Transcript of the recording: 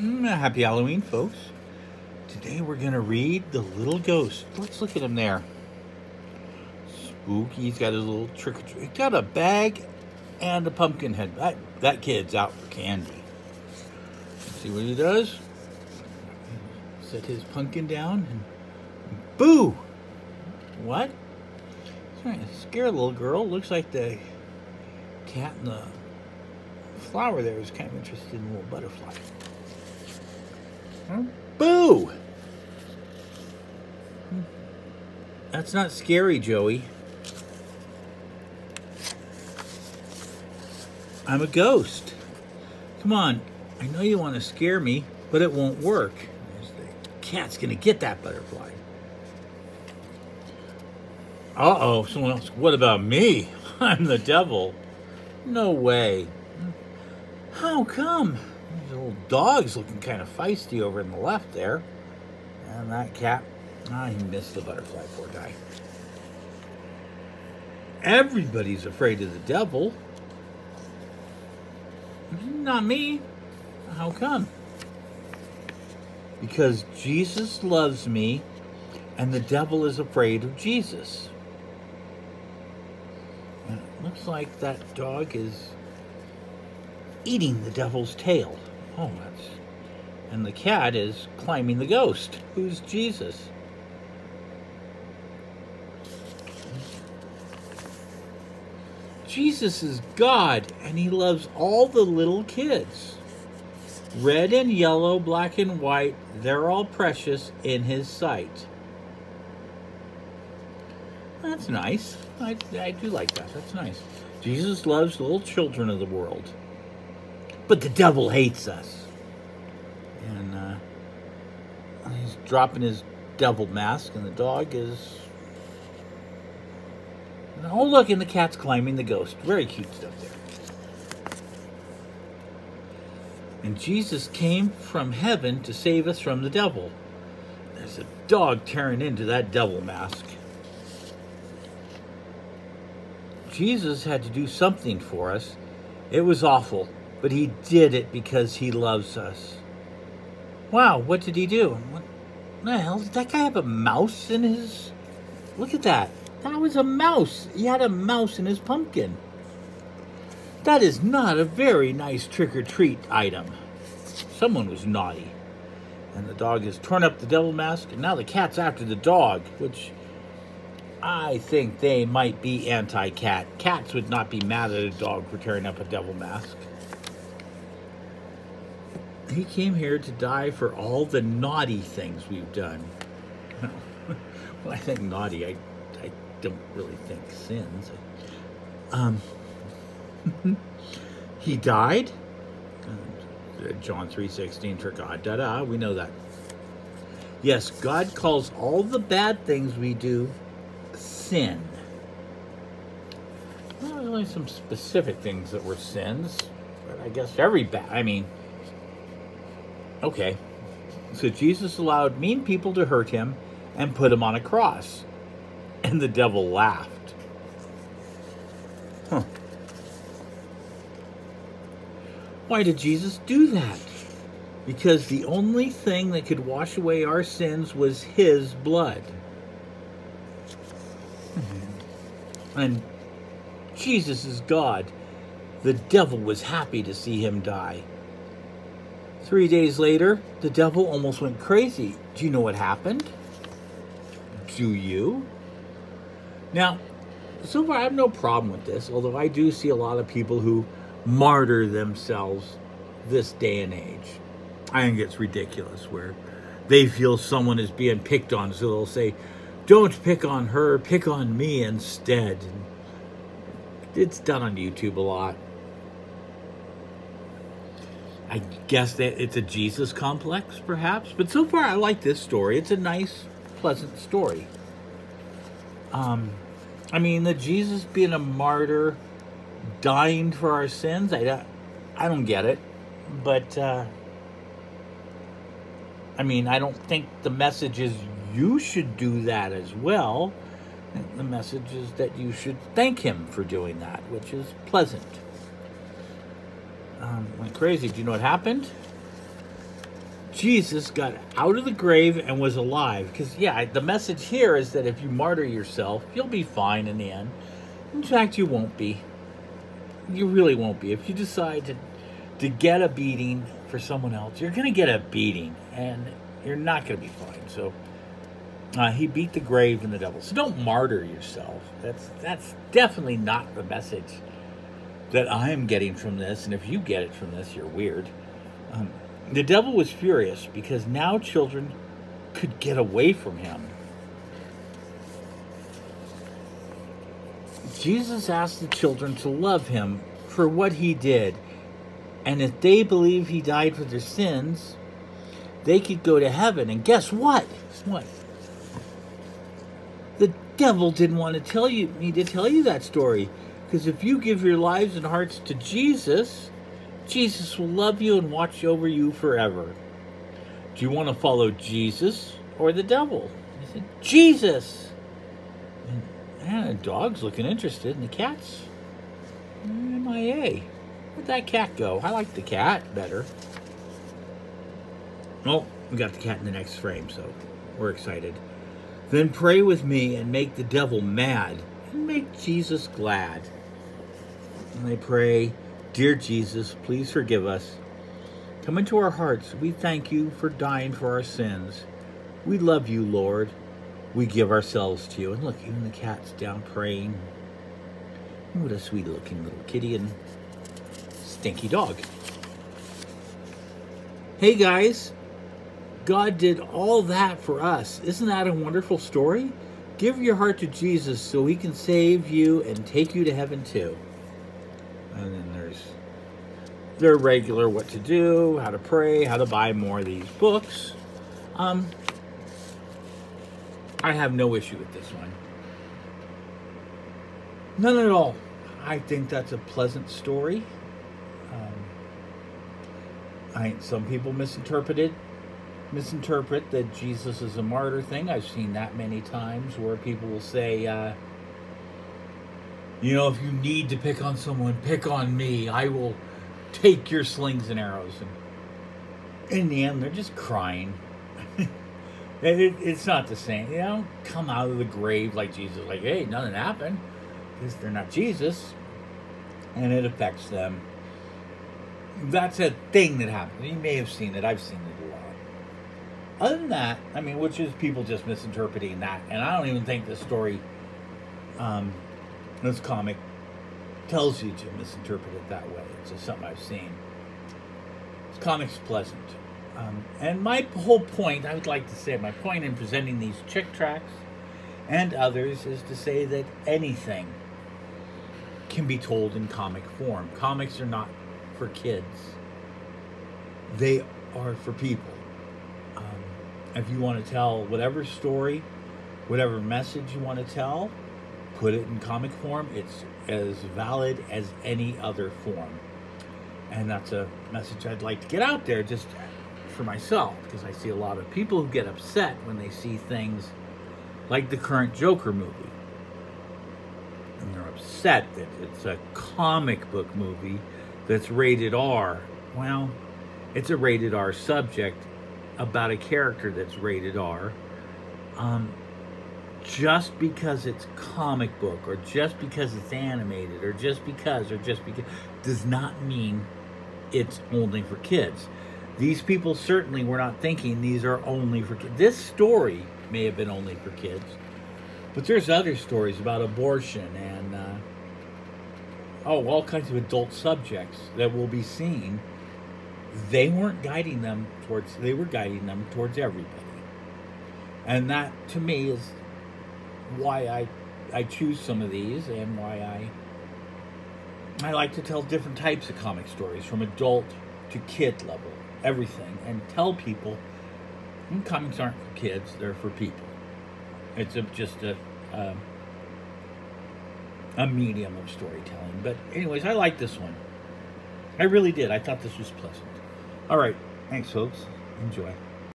Mm, happy Halloween, folks. Today we're going to read The Little Ghost. Let's look at him there. Spooky. He's got his little trick or treat. He's got a bag and a pumpkin head. That, that kid's out for candy. Let's see what he does. Set his pumpkin down and boo! What? He's trying to scare a little girl. Looks like the cat in the flower there is kind of interested in a little butterfly. Boo! That's not scary, Joey. I'm a ghost. Come on. I know you want to scare me, but it won't work. The cat's going to get that butterfly. Uh-oh, someone else. What about me? I'm the devil. No way. How come? There's little dog's looking kind of feisty over in the left there. And that cat, ah, he missed the butterfly, poor guy. Everybody's afraid of the devil. Not me. How come? Because Jesus loves me and the devil is afraid of Jesus. And it looks like that dog is eating the devil's tail. Oh, that's. And the cat is climbing the ghost. Who's Jesus? Jesus is God, and he loves all the little kids. Red and yellow, black and white, they're all precious in his sight. That's nice. I, I do like that. That's nice. Jesus loves the little children of the world. But the devil hates us. And uh, he's dropping his devil mask, and the dog is. Oh, look, and the cat's climbing the ghost. Very cute stuff there. And Jesus came from heaven to save us from the devil. There's a dog tearing into that devil mask. Jesus had to do something for us. It was awful, but he did it because he loves us. Wow, what did he do? What the hell? Did that guy have a mouse in his. Look at that. That was a mouse. He had a mouse in his pumpkin. That is not a very nice trick or treat item. Someone was naughty. And the dog has torn up the devil mask, and now the cat's after the dog, which I think they might be anti cat. Cats would not be mad at a dog for tearing up a devil mask. He came here to die for all the naughty things we've done. well, I think naughty, I, I don't really think sins. Um, he died. Uh, John 3.16 for God. Da-da, we know that. Yes, God calls all the bad things we do sin. Well, there's only some specific things that were sins, but I guess every bad, I mean, okay. So Jesus allowed mean people to hurt him and put him on a cross. And the devil laughed. Huh. Why did Jesus do that? Because the only thing that could wash away our sins was his blood. Hmm. And Jesus is God. The devil was happy to see him die. Three days later, the devil almost went crazy. Do you know what happened? Do you? Now, so far I have no problem with this, although I do see a lot of people who martyr themselves this day and age. I think it's ridiculous where they feel someone is being picked on, so they'll say, don't pick on her, pick on me instead. It's done on YouTube a lot. I guess that it's a Jesus complex, perhaps. But so far, I like this story. It's a nice, pleasant story. Um, I mean, the Jesus being a martyr, dying for our sins, I don't, I don't get it. But, uh, I mean, I don't think the message is you should do that as well. The message is that you should thank him for doing that, which is pleasant. Um, went crazy. Do you know what happened? Jesus got out of the grave and was alive. Because, yeah, the message here is that if you martyr yourself, you'll be fine in the end. In fact, you won't be. You really won't be. If you decide to, to get a beating for someone else, you're going to get a beating and you're not going to be fine. So, uh, he beat the grave and the devil. So don't martyr yourself. That's that's definitely not the message that I am getting from this. And if you get it from this, you're weird. Um, the devil was furious because now children could get away from him. Jesus asked the children to love him for what he did. And if they believe he died for their sins, they could go to heaven. And guess what? What? The devil didn't want to tell you me to tell you that story. Because if you give your lives and hearts to Jesus, Jesus will love you and watch over you forever. Do you want to follow Jesus or the devil? I said, Jesus. And, the dog's looking interested, and the cat's MIA. Where'd that cat go? I like the cat better. Oh, we got the cat in the next frame, so we're excited. Then pray with me and make the devil mad and make Jesus glad. And I pray, Dear Jesus, please forgive us. Come into our hearts. We thank you for dying for our sins. We love you, Lord. We give ourselves to you. And look, even the cat's down praying. What a sweet looking little kitty and stinky dog. Hey guys, God did all that for us. Isn't that a wonderful story? Give your heart to Jesus so he can save you and take you to heaven too. And then there's their regular what to do, how to pray, how to buy more of these books. Um, I have no issue with this one. None at all. I think that's a pleasant story. Um, I some people misinterpreted misinterpret that Jesus is a martyr thing. I've seen that many times where people will say, uh, you know, if you need to pick on someone, pick on me. I will take your slings and arrows. And in the end, they're just crying. it, it, it's not the same. You know, come out of the grave like Jesus, like, hey, nothing happened. Because they're not Jesus. And it affects them. That's a thing that happens. You may have seen it. I've seen it a lot. Other than that, I mean, which is people just misinterpreting that. And I don't even think the story um, this comic tells you to misinterpret it that way. It's just something I've seen. This comic's pleasant. Um, and my whole point, I would like to say, my point in presenting these Chick tracks and others is to say that anything can be told in comic form. Comics are not for kids, they are for people. Um, if you want to tell whatever story, whatever message you want to tell, put it in comic form, it's as valid as any other form. And that's a message I'd like to get out there just for myself, because I see a lot of people who get upset when they see things like the current Joker movie. And they're upset that it's a comic book movie that's rated R. Well, it's a rated R subject about a character that's rated R. Um, just because it's comic book or just because it's animated or just because or just because does not mean it's only for kids. These people certainly were not thinking these are only for kids. This story may have been only for kids, but there's other stories about abortion and uh, oh, all kinds of adult subjects that will be seen. They weren't guiding them towards; they were guiding them towards everybody, and that to me is why I I choose some of these and why I I like to tell different types of comic stories from adult to kid level, everything, and tell people hmm, comics aren't for kids; they're for people. It's a, just a, a a medium of storytelling. But anyways, I like this one. I really did. I thought this was pleasant. All right, thanks, folks. Enjoy.